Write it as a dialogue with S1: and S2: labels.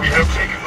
S1: We have taken